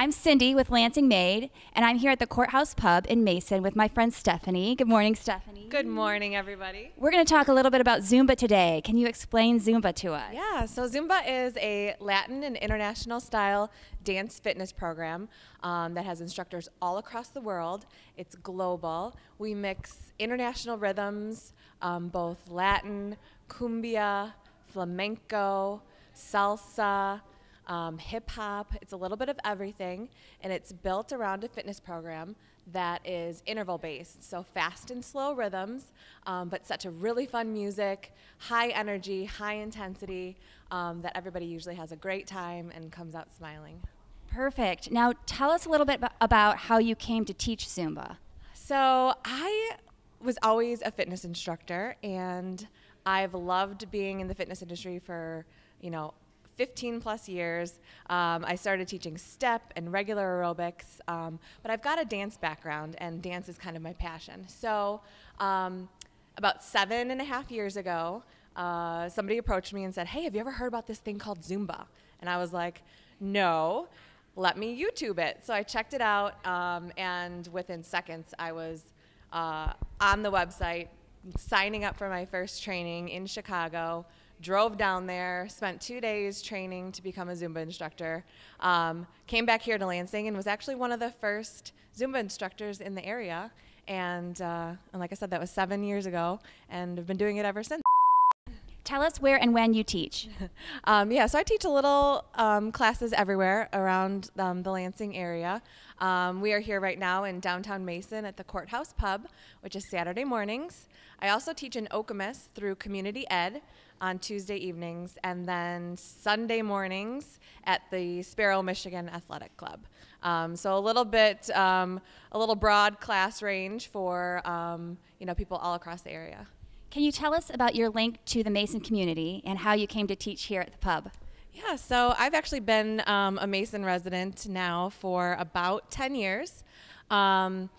I'm Cindy with Lansing Made, and I'm here at the Courthouse Pub in Mason with my friend Stephanie. Good morning, Stephanie. Good morning, everybody. We're going to talk a little bit about Zumba today. Can you explain Zumba to us? Yeah, so Zumba is a Latin and international style dance fitness program um, that has instructors all across the world. It's global. We mix international rhythms, um, both Latin, cumbia, flamenco, salsa, um, hip hop. It's a little bit of everything, and it's built around a fitness program that is interval based. So fast and slow rhythms, um, but such a really fun music, high energy, high intensity, um, that everybody usually has a great time and comes out smiling. Perfect. Now, tell us a little bit about how you came to teach Zumba. So, I was always a fitness instructor, and I've loved being in the fitness industry for, you know, 15 plus years. Um, I started teaching step and regular aerobics, um, but I've got a dance background, and dance is kind of my passion. So, um, about seven and a half years ago, uh, somebody approached me and said, Hey, have you ever heard about this thing called Zumba? And I was like, No, let me YouTube it. So I checked it out, um, and within seconds, I was uh, on the website signing up for my first training in Chicago drove down there, spent two days training to become a Zumba instructor, um, came back here to Lansing and was actually one of the first Zumba instructors in the area. And, uh, and like I said, that was seven years ago, and I've been doing it ever since. Tell us where and when you teach. um, yeah, so I teach a little um, classes everywhere around um, the Lansing area. Um, we are here right now in downtown Mason at the Courthouse Pub, which is Saturday mornings. I also teach in Okemos through Community Ed on Tuesday evenings, and then Sunday mornings at the Sparrow, Michigan Athletic Club. Um, so a little bit, um, a little broad class range for you know people all across the area. Can you tell us about your link to the Mason community and how you came to teach here at the pub? Yeah, so I've actually been um, a Mason resident now for about 10 years. Um,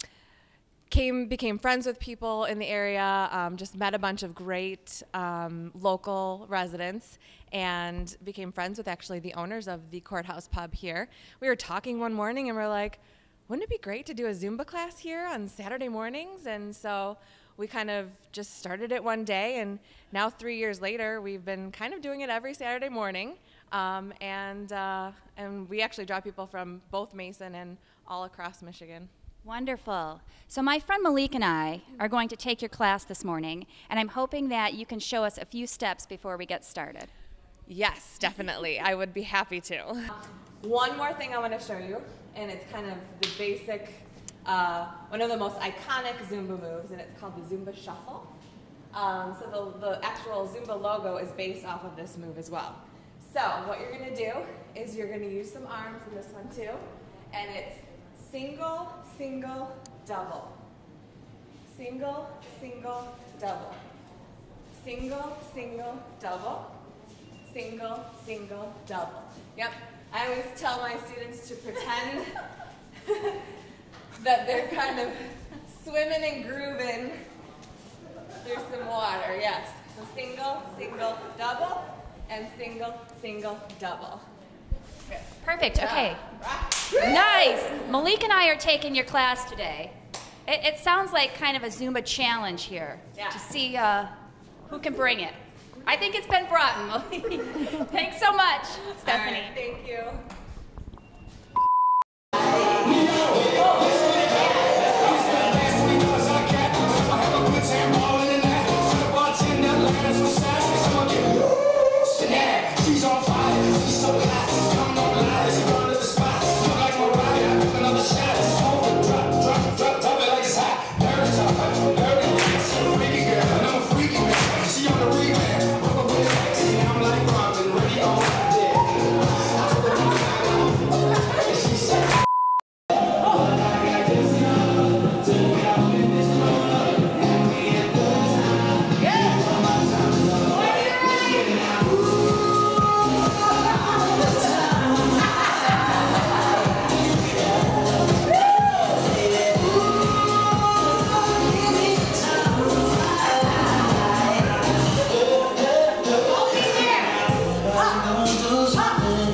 came became friends with people in the area um, just met a bunch of great um, local residents and became friends with actually the owners of the courthouse pub here we were talking one morning and we're like wouldn't it be great to do a zumba class here on saturday mornings and so we kind of just started it one day, and now three years later, we've been kind of doing it every Saturday morning. Um, and uh, and we actually draw people from both Mason and all across Michigan. Wonderful. So my friend Melik and I are going to take your class this morning, and I'm hoping that you can show us a few steps before we get started. Yes, definitely. I would be happy to. One more thing I want to show you, and it's kind of the basic uh, one of the most iconic Zumba moves, and it's called the Zumba Shuffle. Um, so the, the actual Zumba logo is based off of this move as well. So what you're going to do is you're going to use some arms in this one too, and it's single, single, double. Single, single, double. Single, single, double. Single, single, double. Yep. I always tell my students to pretend that they're kind of swimming and grooving through some water. Yes. So single, single, double, and single, single, double. Perfect. Okay. Nice. Melik and I are taking your class today. It, it sounds like kind of a Zumba challenge here yeah. to see uh, who can bring it. I think it's been brought, Melik. Thanks so much, wonders happen.